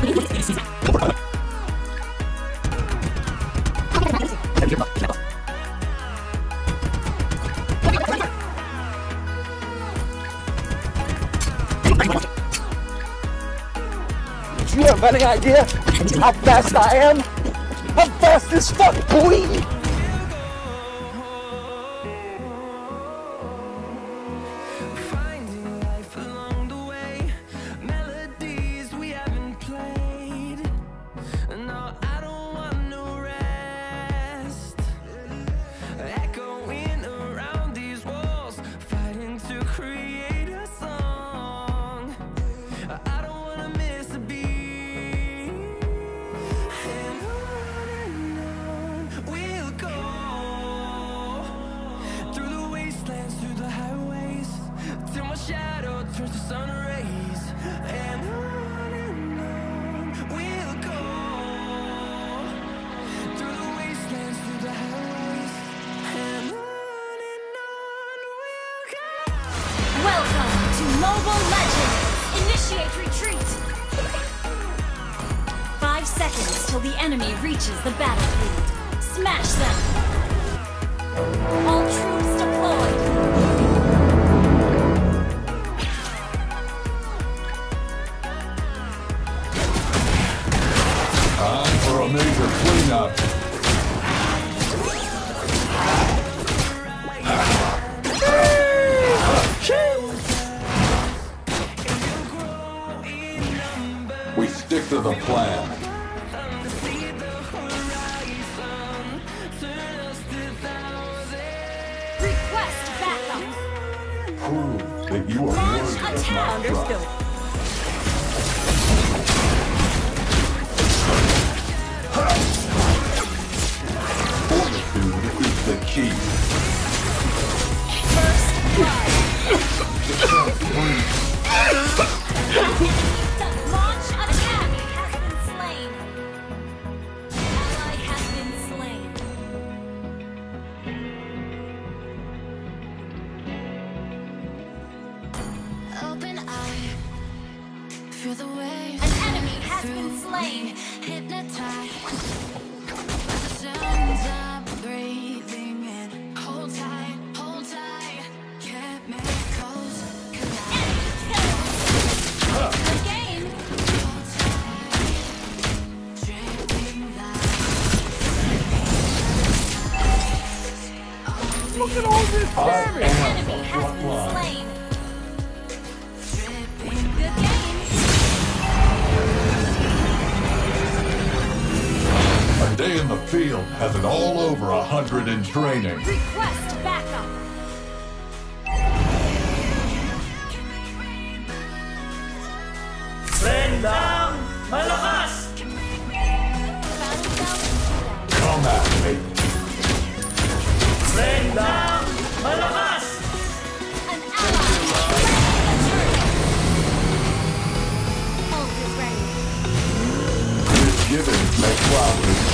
Do you have any idea how fast I am? I'm fast as fuck, boy! Mobile Legends! Initiate retreat! Five seconds till the enemy reaches the battlefield. Smash them! All troops deployed! Time for a major cleanup! We stick to the plan. Request backup. Prove that you are Launch attack. Understood. Fortitude is the key. First blood. An enemy has been slain. Hypnotized. field has it all over a 100 in training. Request backup. Rendang um, malakas! Come at me. Rendang um, malakas! An ally! Ult is ready. Given, make flowers.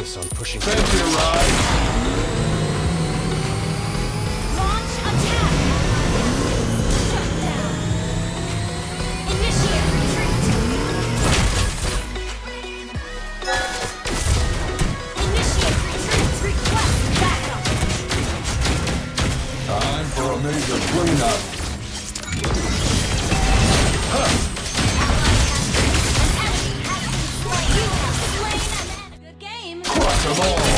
focus on pushing. Thank you, Come on.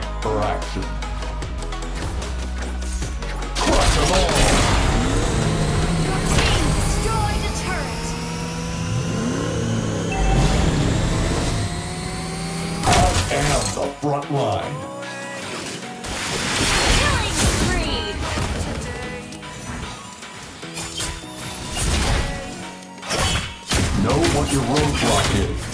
strike for action. Crush them all! Your team destroyed a turret! I am the front line. Killing spree. Know what your roadblock is.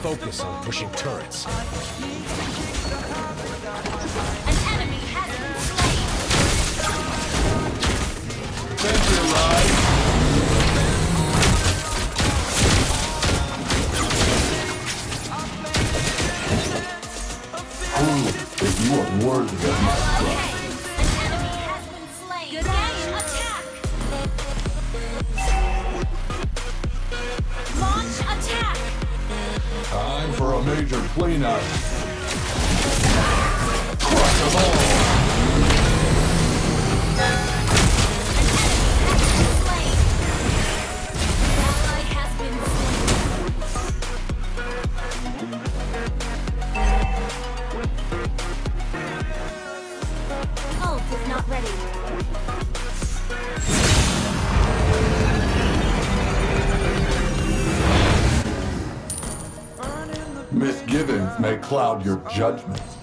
focus on pushing turrets. An enemy has been slain. Prove that you are worthy major cleanup. judgment.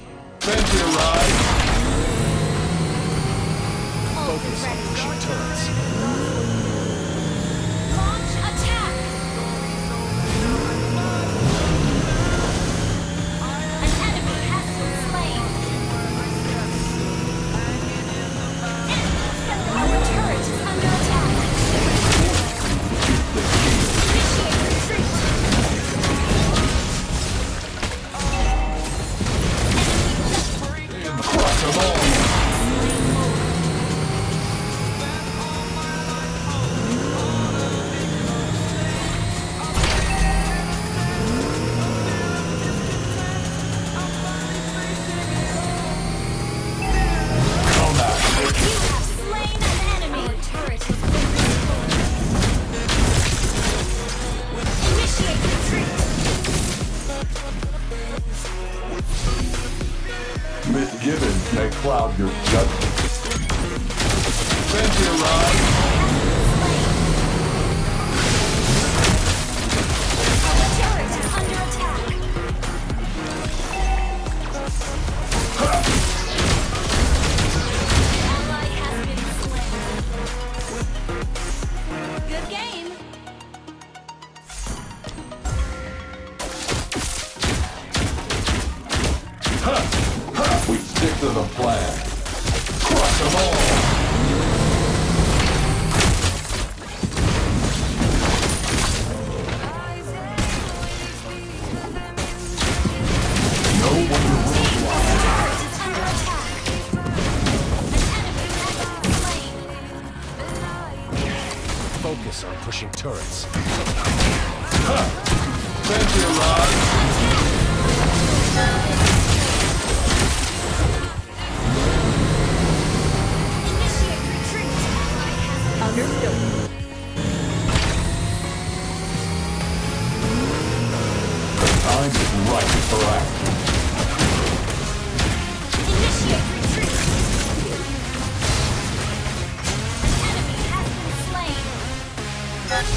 on pushing turrets. Thank you, Rod. Understood. Times is right for action.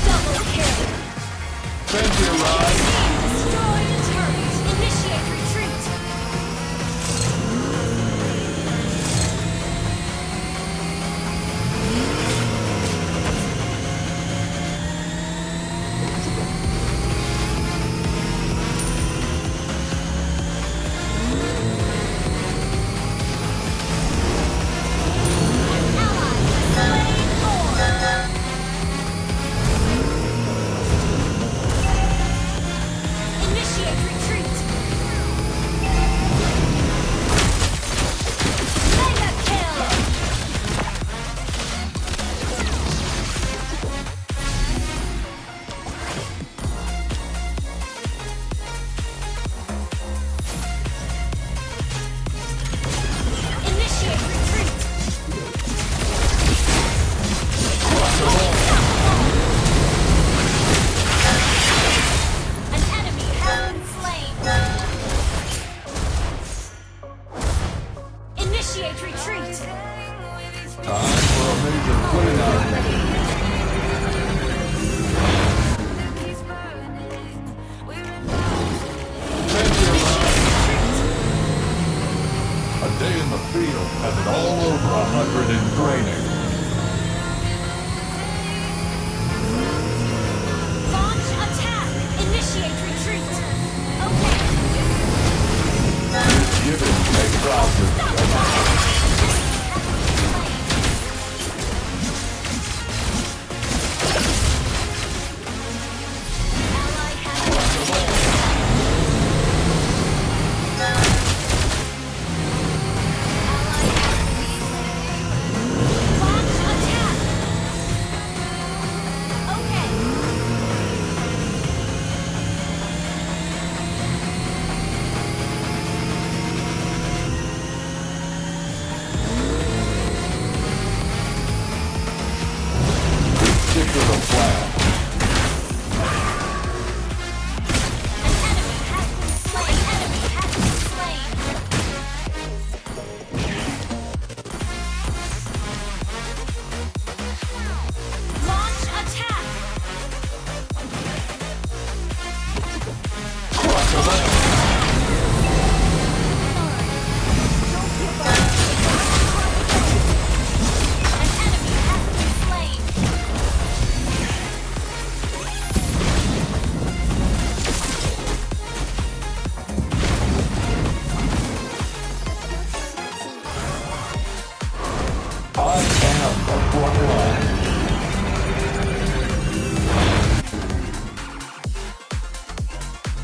Double kill. Thank you, Rod.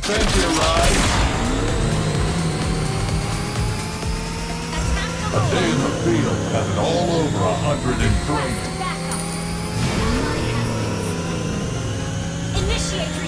A day in the field has it all over 103. Initiate